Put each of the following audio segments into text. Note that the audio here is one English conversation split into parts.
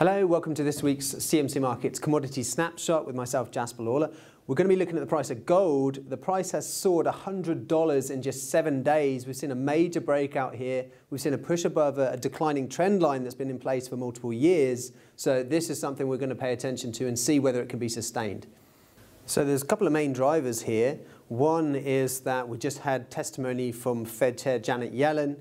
Hello, welcome to this week's CMC Markets Commodity Snapshot with myself, Jasper Lawler. We're going to be looking at the price of gold. The price has soared $100 in just seven days. We've seen a major breakout here. We've seen a push above a, declining trend line that's been in place for multiple years. So this is something we're going to pay attention to and see whether it can be sustained. So there's a couple of main drivers here. One is that we just had testimony from Fed Chair Janet Yellen.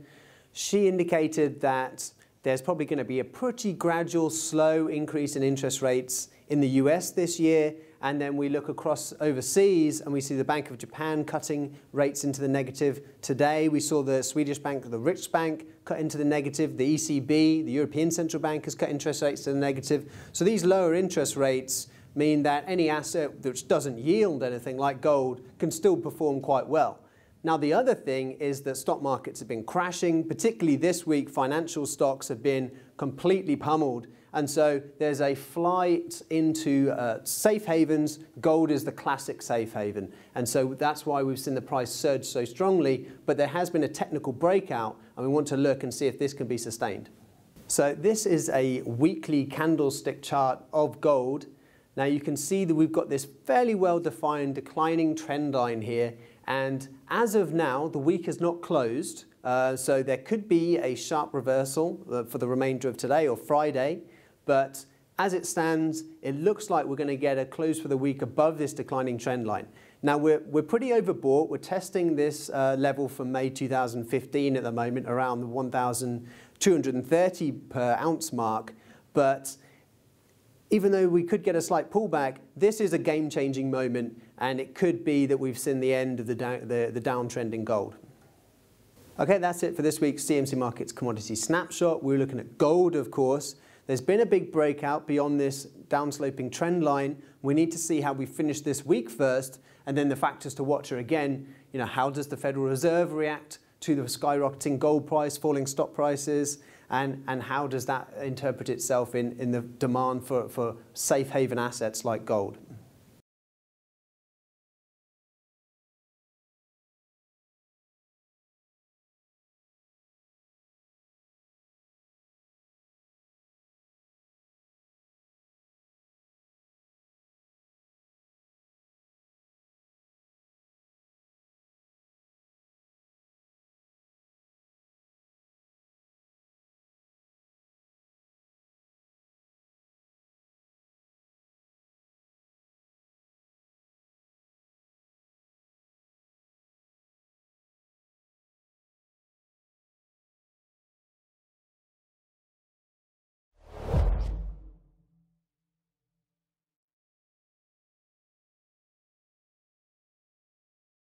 She indicated that there's probably going to be a pretty gradual, slow increase in interest rates in the US this year. And then we look across overseas and we see the Bank of Japan cutting rates into the negative. Today we saw the Swedish bank, the Riksbank, cut into the negative. The ECB, the European Central Bank, has cut interest rates to the negative. So these lower interest rates mean that any asset which doesn't yield anything like gold can still perform quite well. Now, the other thing is that stock markets have been crashing, particularly this week. Financial stocks have been completely pummeled. And so there's a flight into uh, safe havens. Gold is the classic safe haven. And so that's why we've seen the price surge so strongly. But there has been a technical breakout, and we want to look and see if this can be sustained. So this is a weekly candlestick chart of gold. Now you can see that we've got this fairly well-defined declining trend line here and as of now, the week is not closed, uh, so there could be a sharp reversal uh, for the remainder of today or Friday. But as it stands, it looks like we're going to get a close for the week above this declining trend line. Now, we're, we're pretty overbought. We're testing this uh, level from May 2015 at the moment, around the 1,230 per ounce mark. But even though we could get a slight pullback, this is a game-changing moment, and it could be that we've seen the end of the, down, the, the downtrend in gold. Okay, that's it for this week's CMC Markets Commodity Snapshot. We're looking at gold, of course. There's been a big breakout beyond this downsloping trend line. We need to see how we finish this week first, and then the factors to watch are again, you know, how does the Federal Reserve react to the skyrocketing gold price, falling stock prices, and, and how does that interpret itself in, in the demand for, for safe haven assets like gold?